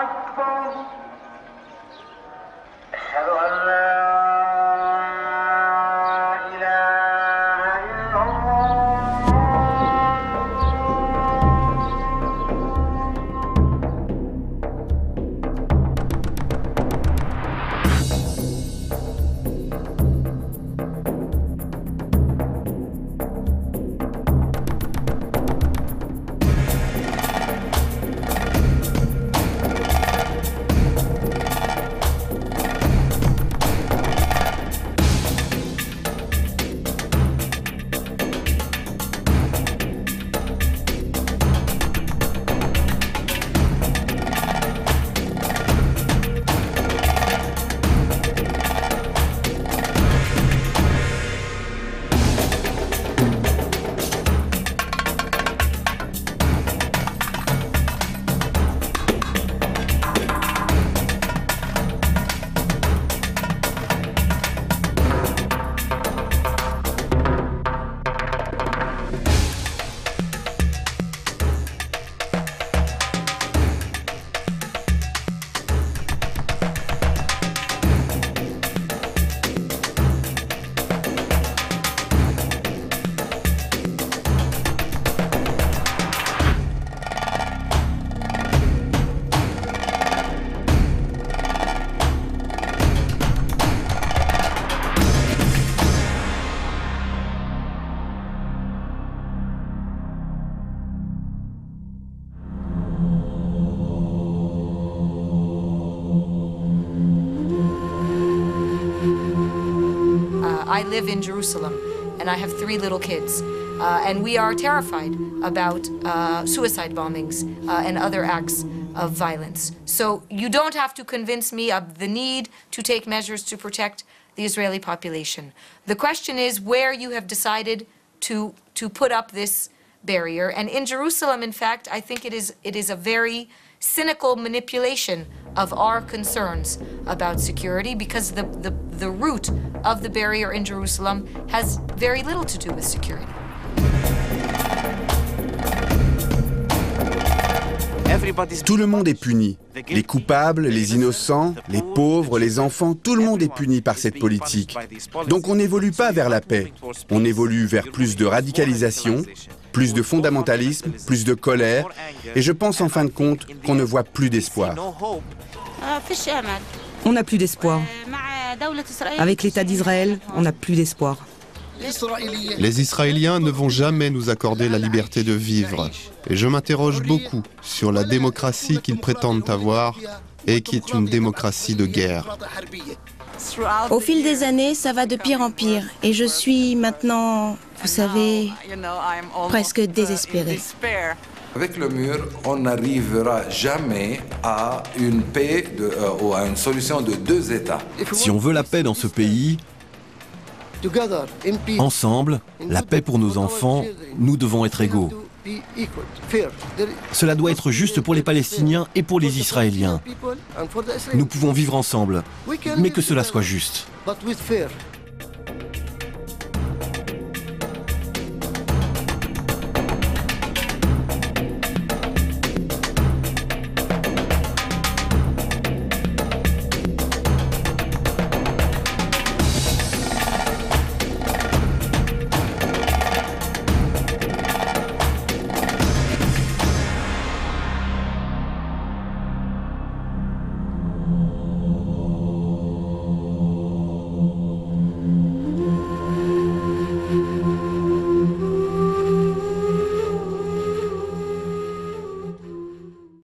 God's close I live in Jerusalem and I have three little kids. Uh, and we are terrified about uh, suicide bombings uh, and other acts of violence. So you don't have to convince me of the need to take measures to protect the Israeli population. The question is where you have decided to, to put up this barrier. And in Jerusalem, in fact, I think it is, it is a very cynical manipulation of our concerns about security because the, the, the root of the barrier in Jerusalem has very little to do with security. Tout le monde est puni. Les coupables, les innocents, les pauvres, les enfants, tout le monde est puni par cette politique. Donc on n'évolue pas vers la paix. On évolue vers plus de radicalisation, plus de fondamentalisme, plus de colère. Et je pense en fin de compte qu'on ne voit plus d'espoir. On n'a plus d'espoir. Avec l'État d'Israël, on n'a plus d'espoir. Les Israéliens ne vont jamais nous accorder la liberté de vivre. Et je m'interroge beaucoup sur la démocratie qu'ils prétendent avoir et qui est une démocratie de guerre. Au fil des années, ça va de pire en pire. Et je suis maintenant, vous savez, presque désespérée. Avec le mur, on n'arrivera jamais à une paix de, euh, ou à une solution de deux États. Si on veut la paix dans ce pays, ensemble, la paix pour nos enfants, nous devons être égaux. Cela doit être juste pour les Palestiniens et pour les Israéliens. Nous pouvons vivre ensemble, mais que cela soit juste.